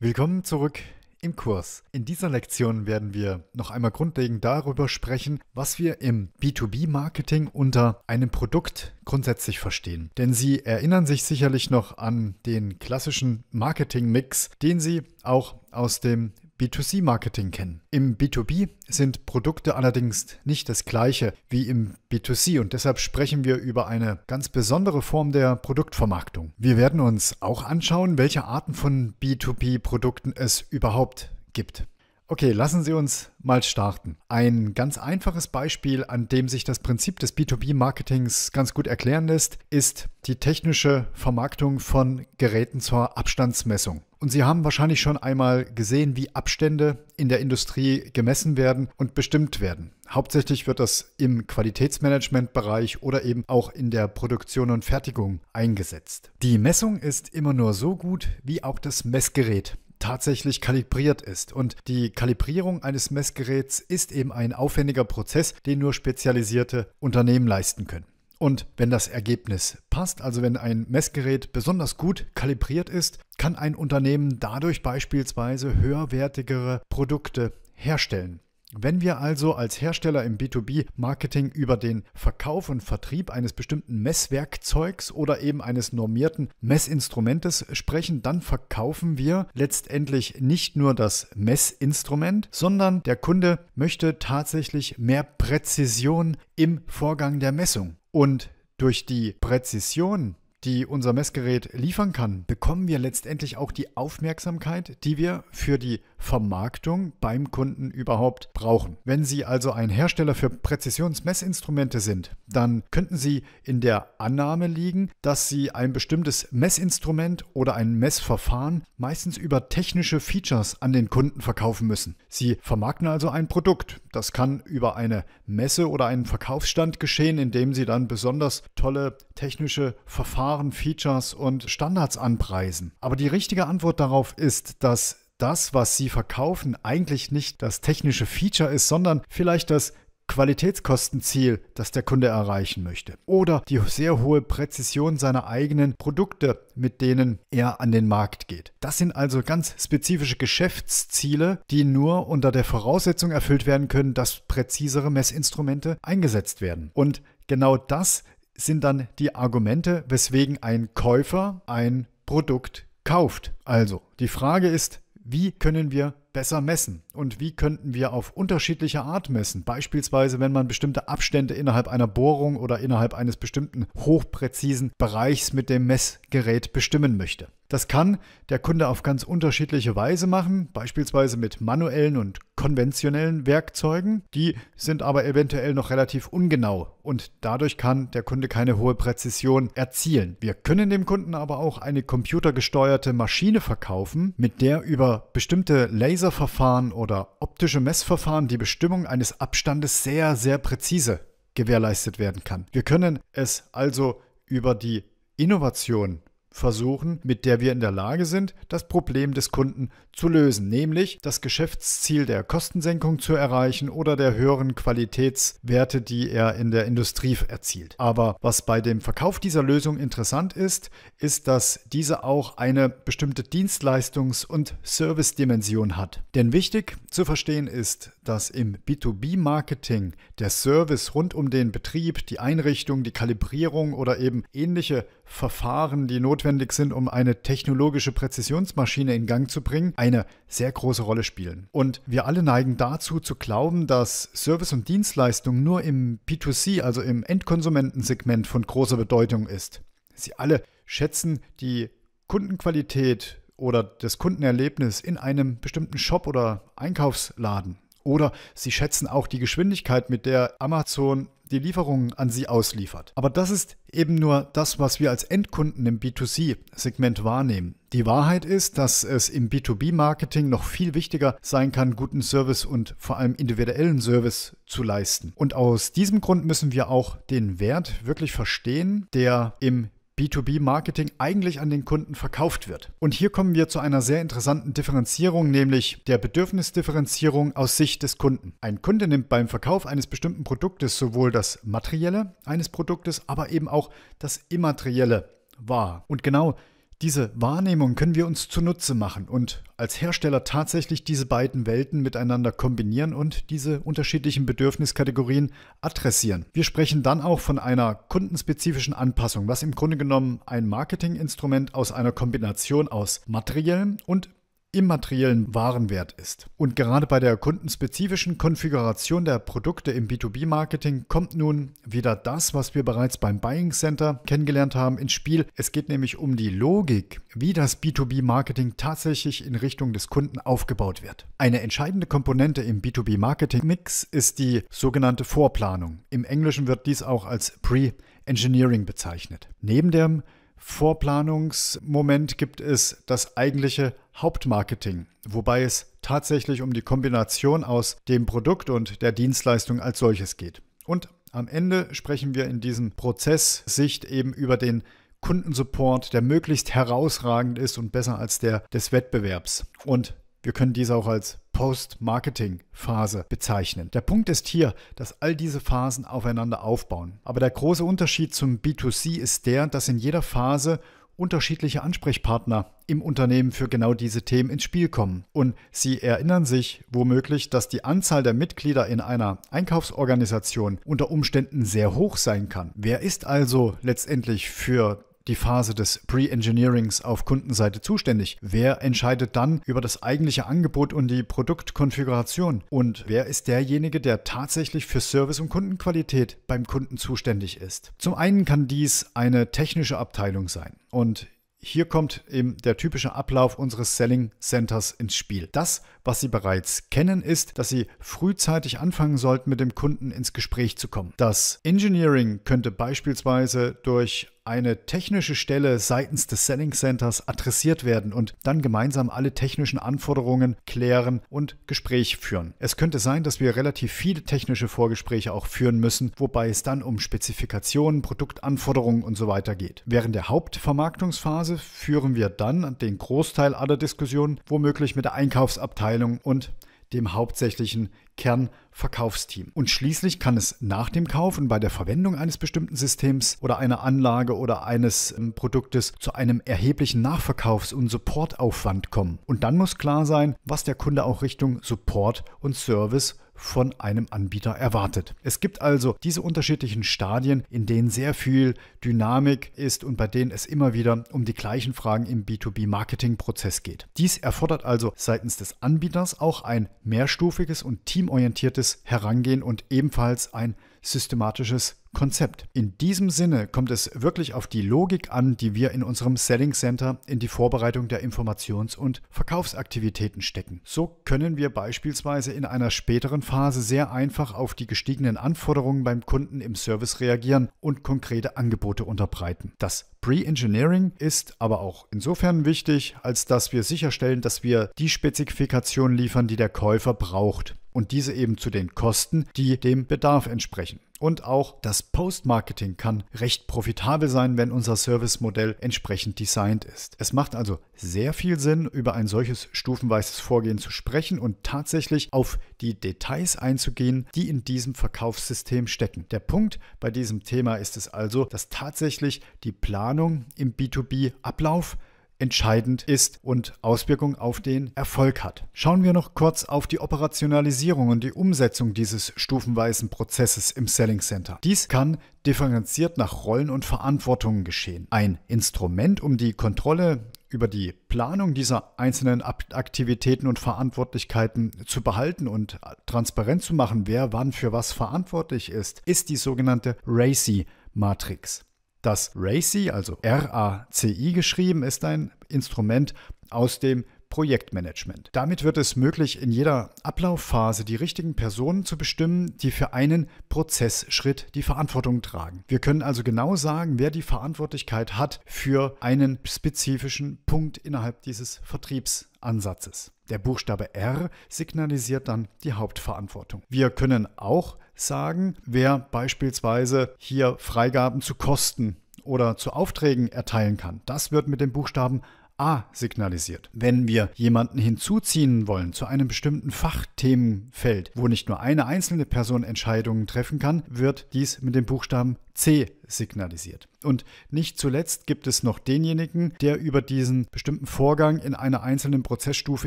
Willkommen zurück im Kurs. In dieser Lektion werden wir noch einmal grundlegend darüber sprechen, was wir im B2B-Marketing unter einem Produkt grundsätzlich verstehen. Denn Sie erinnern sich sicherlich noch an den klassischen Marketing-Mix, den Sie auch aus dem B2C-Marketing kennen. Im B2B sind Produkte allerdings nicht das gleiche wie im B2C und deshalb sprechen wir über eine ganz besondere Form der Produktvermarktung. Wir werden uns auch anschauen, welche Arten von B2B-Produkten es überhaupt gibt. Okay, lassen Sie uns mal starten. Ein ganz einfaches Beispiel, an dem sich das Prinzip des B2B-Marketings ganz gut erklären lässt, ist die technische Vermarktung von Geräten zur Abstandsmessung. Und Sie haben wahrscheinlich schon einmal gesehen, wie Abstände in der Industrie gemessen werden und bestimmt werden. Hauptsächlich wird das im Qualitätsmanagementbereich oder eben auch in der Produktion und Fertigung eingesetzt. Die Messung ist immer nur so gut wie auch das Messgerät tatsächlich kalibriert ist. Und die Kalibrierung eines Messgeräts ist eben ein aufwendiger Prozess, den nur spezialisierte Unternehmen leisten können. Und wenn das Ergebnis passt, also wenn ein Messgerät besonders gut kalibriert ist, kann ein Unternehmen dadurch beispielsweise höherwertigere Produkte herstellen. Wenn wir also als Hersteller im B2B-Marketing über den Verkauf und Vertrieb eines bestimmten Messwerkzeugs oder eben eines normierten Messinstrumentes sprechen, dann verkaufen wir letztendlich nicht nur das Messinstrument, sondern der Kunde möchte tatsächlich mehr Präzision im Vorgang der Messung. Und durch die Präzision die unser Messgerät liefern kann, bekommen wir letztendlich auch die Aufmerksamkeit, die wir für die Vermarktung beim Kunden überhaupt brauchen. Wenn Sie also ein Hersteller für Präzisionsmessinstrumente sind, dann könnten Sie in der Annahme liegen, dass Sie ein bestimmtes Messinstrument oder ein Messverfahren meistens über technische Features an den Kunden verkaufen müssen. Sie vermarkten also ein Produkt. Das kann über eine Messe oder einen Verkaufsstand geschehen, indem Sie dann besonders tolle technische Verfahren, Features und Standards anpreisen. Aber die richtige Antwort darauf ist, dass das, was Sie verkaufen, eigentlich nicht das technische Feature ist, sondern vielleicht das Qualitätskostenziel, das der Kunde erreichen möchte. Oder die sehr hohe Präzision seiner eigenen Produkte, mit denen er an den Markt geht. Das sind also ganz spezifische Geschäftsziele, die nur unter der Voraussetzung erfüllt werden können, dass präzisere Messinstrumente eingesetzt werden. Und genau das sind dann die Argumente, weswegen ein Käufer ein Produkt kauft. Also, die Frage ist, wie können wir besser messen und wie könnten wir auf unterschiedliche Art messen. Beispielsweise, wenn man bestimmte Abstände innerhalb einer Bohrung oder innerhalb eines bestimmten hochpräzisen Bereichs mit dem Messgerät bestimmen möchte. Das kann der Kunde auf ganz unterschiedliche Weise machen, beispielsweise mit manuellen und konventionellen Werkzeugen. Die sind aber eventuell noch relativ ungenau und dadurch kann der Kunde keine hohe Präzision erzielen. Wir können dem Kunden aber auch eine computergesteuerte Maschine verkaufen, mit der über bestimmte Laserverfahren oder optische Messverfahren die Bestimmung eines Abstandes sehr, sehr präzise gewährleistet werden kann. Wir können es also über die Innovation versuchen, mit der wir in der Lage sind, das Problem des Kunden zu lösen, nämlich das Geschäftsziel der Kostensenkung zu erreichen oder der höheren Qualitätswerte, die er in der Industrie erzielt. Aber was bei dem Verkauf dieser Lösung interessant ist, ist, dass diese auch eine bestimmte Dienstleistungs- und Service-Dimension hat. Denn wichtig zu verstehen ist, dass im B2B-Marketing der Service rund um den Betrieb, die Einrichtung, die Kalibrierung oder eben ähnliche Verfahren, die notwendig sind, um eine technologische Präzisionsmaschine in Gang zu bringen, eine sehr große Rolle spielen. Und wir alle neigen dazu zu glauben, dass Service und Dienstleistung nur im B2C, also im Endkonsumentensegment von großer Bedeutung ist. Sie alle schätzen die Kundenqualität oder das Kundenerlebnis in einem bestimmten Shop oder Einkaufsladen. Oder sie schätzen auch die Geschwindigkeit, mit der Amazon die Lieferungen an sie ausliefert. Aber das ist eben nur das, was wir als Endkunden im B2C-Segment wahrnehmen. Die Wahrheit ist, dass es im B2B-Marketing noch viel wichtiger sein kann, guten Service und vor allem individuellen Service zu leisten. Und aus diesem Grund müssen wir auch den Wert wirklich verstehen, der im B2B-Marketing eigentlich an den Kunden verkauft wird. Und hier kommen wir zu einer sehr interessanten Differenzierung, nämlich der Bedürfnisdifferenzierung aus Sicht des Kunden. Ein Kunde nimmt beim Verkauf eines bestimmten Produktes sowohl das Materielle eines Produktes, aber eben auch das Immaterielle wahr. Und genau Diese Wahrnehmung können wir uns zunutze machen und als Hersteller tatsächlich diese beiden Welten miteinander kombinieren und diese unterschiedlichen Bedürfniskategorien adressieren. Wir sprechen dann auch von einer kundenspezifischen Anpassung, was im Grunde genommen ein Marketinginstrument aus einer Kombination aus materiellem und immateriellen Warenwert ist. Und gerade bei der kundenspezifischen Konfiguration der Produkte im B2B-Marketing kommt nun wieder das, was wir bereits beim Buying Center kennengelernt haben, ins Spiel. Es geht nämlich um die Logik, wie das B2B-Marketing tatsächlich in Richtung des Kunden aufgebaut wird. Eine entscheidende Komponente im B2B-Marketing-Mix ist die sogenannte Vorplanung. Im Englischen wird dies auch als Pre-Engineering bezeichnet. Neben dem Vorplanungsmoment gibt es das eigentliche Hauptmarketing, wobei es tatsächlich um die Kombination aus dem Produkt und der Dienstleistung als solches geht. Und am Ende sprechen wir in diesem Prozess Sicht eben über den Kundensupport, der möglichst herausragend ist und besser als der des Wettbewerbs. Und wir können dies auch als Post-Marketing-Phase bezeichnen. Der Punkt ist hier, dass all diese Phasen aufeinander aufbauen. Aber der große Unterschied zum B2C ist der, dass in jeder Phase unterschiedliche Ansprechpartner im Unternehmen für genau diese Themen ins Spiel kommen. Und Sie erinnern sich womöglich, dass die Anzahl der Mitglieder in einer Einkaufsorganisation unter Umständen sehr hoch sein kann. Wer ist also letztendlich für die Phase des Pre-Engineerings auf Kundenseite zuständig? Wer entscheidet dann über das eigentliche Angebot und die Produktkonfiguration? Und wer ist derjenige, der tatsächlich für Service und Kundenqualität beim Kunden zuständig ist? Zum einen kann dies eine technische Abteilung sein. Und hier kommt eben der typische Ablauf unseres Selling Centers ins Spiel. Das, was Sie bereits kennen, ist, dass Sie frühzeitig anfangen sollten, mit dem Kunden ins Gespräch zu kommen. Das Engineering könnte beispielsweise durch eine technische Stelle seitens des Selling Centers adressiert werden und dann gemeinsam alle technischen Anforderungen klären und Gespräch führen. Es könnte sein, dass wir relativ viele technische Vorgespräche auch führen müssen, wobei es dann um Spezifikationen, Produktanforderungen und so weiter geht. Während der Hauptvermarktungsphase führen wir dann den Großteil aller Diskussionen womöglich mit der Einkaufsabteilung und dem hauptsächlichen Kernverkaufsteam. Und schließlich kann es nach dem Kauf und bei der Verwendung eines bestimmten Systems oder einer Anlage oder eines ähm, Produktes zu einem erheblichen Nachverkaufs- und Supportaufwand kommen. Und dann muss klar sein, was der Kunde auch Richtung Support und Service von einem Anbieter erwartet. Es gibt also diese unterschiedlichen Stadien, in denen sehr viel Dynamik ist und bei denen es immer wieder um die gleichen Fragen im B2B-Marketing-Prozess geht. Dies erfordert also seitens des Anbieters auch ein mehrstufiges und teamorientiertes Herangehen und ebenfalls ein systematisches Konzept. In diesem Sinne kommt es wirklich auf die Logik an, die wir in unserem Selling Center in die Vorbereitung der Informations- und Verkaufsaktivitäten stecken. So können wir beispielsweise in einer späteren Phase sehr einfach auf die gestiegenen Anforderungen beim Kunden im Service reagieren und konkrete Angebote unterbreiten. Das Pre-Engineering ist aber auch insofern wichtig, als dass wir sicherstellen, dass wir die Spezifikationen liefern, die der Käufer braucht und diese eben zu den Kosten, die dem Bedarf entsprechen. Und auch das Post-Marketing kann recht profitabel sein, wenn unser Servicemodell entsprechend designt ist. Es macht also sehr viel Sinn, über ein solches stufenweises Vorgehen zu sprechen und tatsächlich auf die Details einzugehen, die in diesem Verkaufssystem stecken. Der Punkt bei diesem Thema ist es also, dass tatsächlich die Planung im B2B-Ablauf entscheidend ist und Auswirkungen auf den Erfolg hat. Schauen wir noch kurz auf die Operationalisierung und die Umsetzung dieses stufenweisen Prozesses im Selling Center. Dies kann differenziert nach Rollen und Verantwortungen geschehen. Ein Instrument, um die Kontrolle über die Planung dieser einzelnen Aktivitäten und Verantwortlichkeiten zu behalten und transparent zu machen, wer wann für was verantwortlich ist, ist die sogenannte RACI-Matrix. Das RACI, also R-A-C-I geschrieben, ist ein Instrument aus dem Projektmanagement. Damit wird es möglich, in jeder Ablaufphase die richtigen Personen zu bestimmen, die für einen Prozessschritt die Verantwortung tragen. Wir können also genau sagen, wer die Verantwortlichkeit hat für einen spezifischen Punkt innerhalb dieses Vertriebsansatzes. Der Buchstabe R signalisiert dann die Hauptverantwortung. Wir können auch sagen, wer beispielsweise hier Freigaben zu Kosten oder zu Aufträgen erteilen kann. Das wird mit dem Buchstaben A signalisiert. Wenn wir jemanden hinzuziehen wollen zu einem bestimmten Fachthemenfeld, wo nicht nur eine einzelne Person Entscheidungen treffen kann, wird dies mit dem Buchstaben C signalisiert. Und nicht zuletzt gibt es noch denjenigen, der über diesen bestimmten Vorgang in einer einzelnen Prozessstufe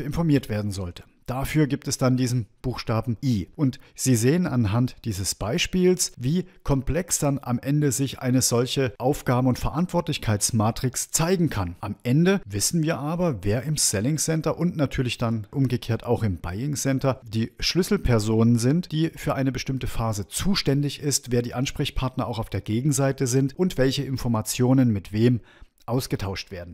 informiert werden sollte. Dafür gibt es dann diesen Buchstaben I. Und Sie sehen anhand dieses Beispiels, wie komplex dann am Ende sich eine solche Aufgaben- und Verantwortlichkeitsmatrix zeigen kann. Am Ende wissen wir aber, wer im Selling Center und natürlich dann umgekehrt auch im Buying Center die Schlüsselpersonen sind, die für eine bestimmte Phase zuständig ist, wer die Ansprechpartner auch auf der Gegenseite sind und welche Informationen mit wem ausgetauscht werden.